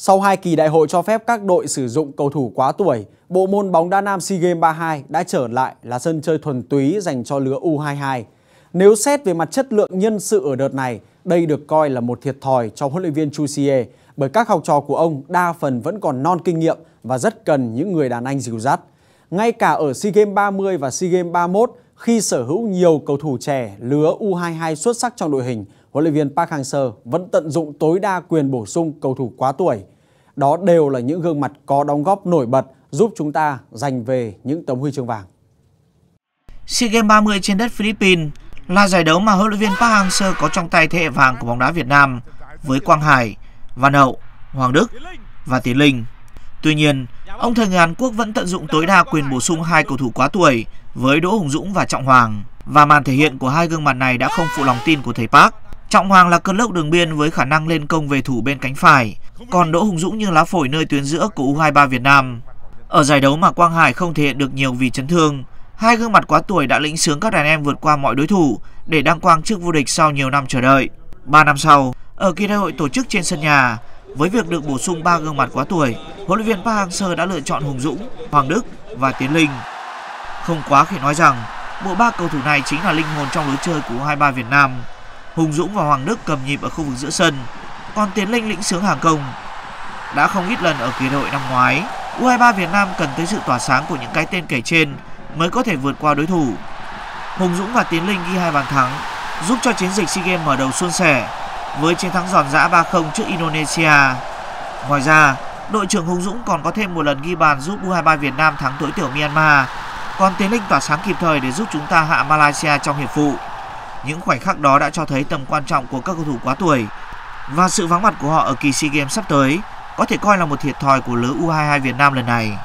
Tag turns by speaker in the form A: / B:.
A: Sau hai kỳ đại hội cho phép các đội sử dụng cầu thủ quá tuổi, bộ môn bóng đá nam SEA Games 32 đã trở lại là sân chơi thuần túy dành cho lứa U22. Nếu xét về mặt chất lượng nhân sự ở đợt này, đây được coi là một thiệt thòi cho huấn luyện viên Chu Xie bởi các học trò của ông đa phần vẫn còn non kinh nghiệm và rất cần những người đàn anh dìu dắt. Ngay cả ở SEA Games 30 và SEA Games 31, khi sở hữu nhiều cầu thủ trẻ lứa U22 xuất sắc trong đội hình, huấn luyện viên Park Hang-seo vẫn tận dụng tối đa quyền bổ sung cầu thủ quá tuổi. Đó đều là những gương mặt có đóng góp nổi bật giúp chúng ta giành về những tấm huy chương vàng.
B: SEA Games 30 trên đất Philippines là giải đấu mà huấn luyện viên Park Hang-seo có trong tay thế hệ vàng của bóng đá Việt Nam với Quang Hải, Văn Hậu, Hoàng Đức và Tiến Linh. Tuy nhiên, ông thầy người Hàn Quốc vẫn tận dụng tối đa quyền bổ sung hai cầu thủ quá tuổi với Đỗ Hùng Dũng và Trọng Hoàng và màn thể hiện của hai gương mặt này đã không phụ lòng tin của thầy Park. Trọng Hoàng là cơn lốc đường biên với khả năng lên công về thủ bên cánh phải, còn Đỗ Hùng Dũng như lá phổi nơi tuyến giữa của U23 Việt Nam. Ở giải đấu mà Quang Hải không thể hiện được nhiều vì chấn thương, hai gương mặt quá tuổi đã lĩnh sướng các đàn em vượt qua mọi đối thủ để đăng quang trước vô địch sau nhiều năm chờ đợi. 3 năm sau, ở kỳ đại hội tổ chức trên sân nhà, với việc được bổ sung ba gương mặt quá tuổi, huấn luyện viên Park Hang-seo đã lựa chọn Hùng Dũng, Hoàng Đức và Tiến Linh. Không quá khi nói rằng bộ ba cầu thủ này chính là linh hồn trong lối chơi của U23 Việt Nam. Hùng Dũng và Hoàng Đức cầm nhịp ở khu vực giữa sân, còn Tiến Linh lĩnh sướng hàng công. Đã không ít lần ở kỳ đội năm ngoái, U23 Việt Nam cần tới sự tỏa sáng của những cái tên kể trên mới có thể vượt qua đối thủ. Hùng Dũng và Tiến Linh ghi hai bàn thắng, giúp cho chiến dịch SEA Games mở đầu suôn sẻ với chiến thắng giòn giã 3-0 trước Indonesia. Ngoài ra, đội trưởng Hùng Dũng còn có thêm một lần ghi bàn giúp U23 Việt Nam thắng tối thiểu Myanmar. Còn Tiến Linh tỏa sáng kịp thời để giúp chúng ta hạ Malaysia trong hiệp phụ. Những khoảnh khắc đó đã cho thấy tầm quan trọng của các cầu thủ quá tuổi và sự vắng mặt của họ ở kỳ SEA Games sắp tới có thể coi là một thiệt thòi của lứa U22 Việt Nam lần này.